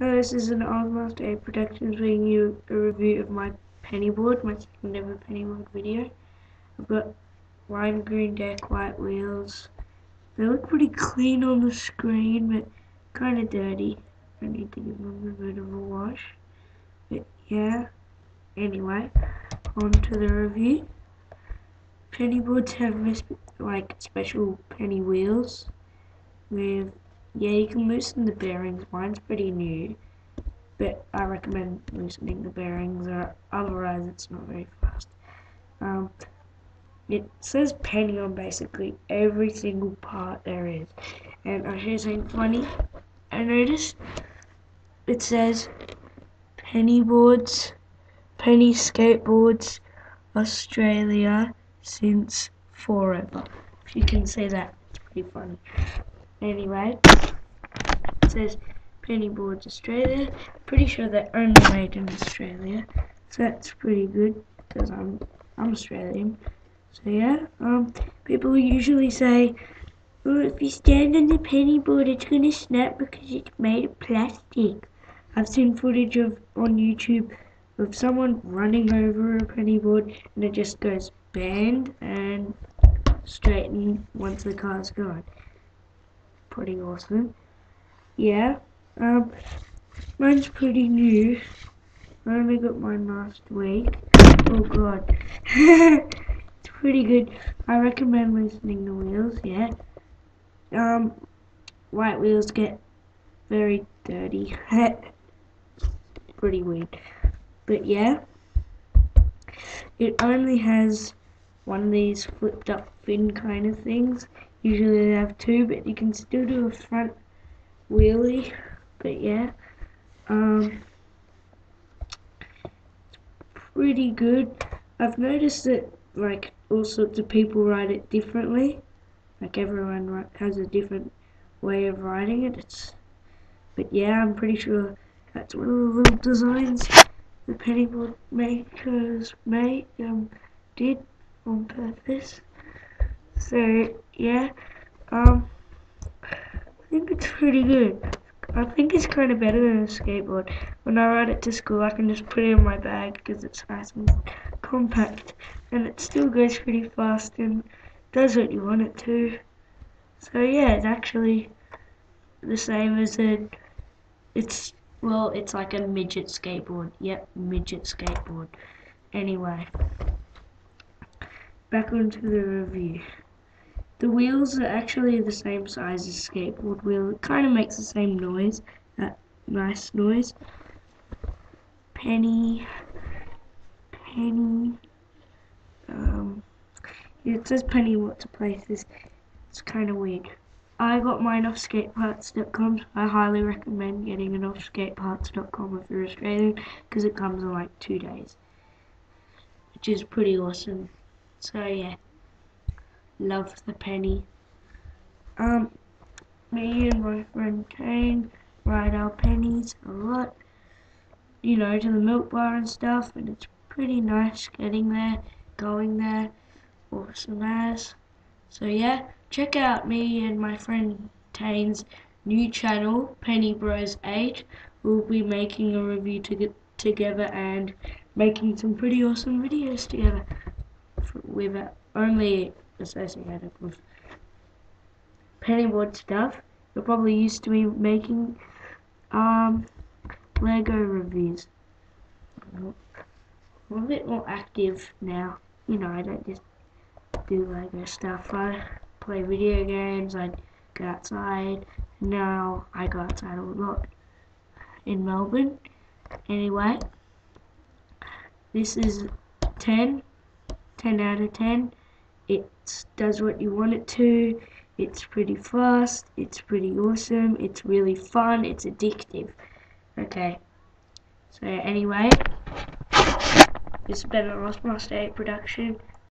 Hello, this is an Ozmaster 8 Productions bringing you a review of my penny board, my second ever penny board video. I've got lime green deck, white wheels. They look pretty clean on the screen, but kind of dirty. I need to give them a bit of a wash. But yeah, anyway, on to the review. Penny boards have like special penny wheels with yeah, you can loosen the bearings. Mine's pretty new, but I recommend loosening the bearings, or otherwise it's not very fast. Um, it says penny on basically every single part there is. And show you something funny. I noticed it says penny boards, penny skateboards, Australia since forever. If you can say that, it's pretty funny. Anyway, says Penny Boards Australia. Pretty sure they're only made in Australia, so that's pretty good because I'm I'm Australian. So yeah, um, people usually say, oh, if you stand on the penny board, it's gonna snap because it's made of plastic. I've seen footage of on YouTube of someone running over a penny board and it just goes bend and straighten once the car's gone pretty awesome. Yeah, um, mine's pretty new. I only got mine last week. Oh god. it's pretty good. I recommend loosening the wheels, yeah. Um, white wheels get very dirty. pretty weird. But yeah, it only has one of these flipped up fin kind of things. Usually they have two, but you can still do a front wheelie. But yeah, um, pretty good. I've noticed that like all sorts of people write it differently. Like everyone has a different way of writing it. It's, but yeah, I'm pretty sure that's one of the little designs the pennyboard makers made um, did on purpose. So yeah, um, pretty good. I think it's kind of better than a skateboard. When I ride it to school, I can just put it in my bag because it's nice and compact, and it still goes pretty fast and does what you want it to. So yeah, it's actually the same as a. It's well, it's like a midget skateboard. Yep, midget skateboard. Anyway, back onto the review. The wheels are actually the same size as skateboard wheel. It kind of makes the same noise, that nice noise. Penny, penny, um, it says penny what to place this. It's kind of weird. I got mine off skateparts.com. I highly recommend getting it off skateparts.com if you're Australian because it comes in like two days, which is pretty awesome. So yeah love the penny. Um, me and my friend Kane ride our pennies a lot, you know, to the milk bar and stuff, and it's pretty nice getting there, going there, awesome as. So yeah, check out me and my friend Tane's new channel, Penny Bros 8. We'll be making a review to get together and making some pretty awesome videos together with only associated with pennyboard stuff. You're probably used to me making um, Lego reviews. I'm a bit more active now. You know, I don't just do Lego stuff. I play video games, I go outside. Now I go outside a lot in Melbourne. Anyway, this is 10, 10 out of 10 it does what you want it to. It's pretty fast. It's pretty awesome. It's really fun. It's addictive. Okay. So anyway. This has been a Ozmaster 8 production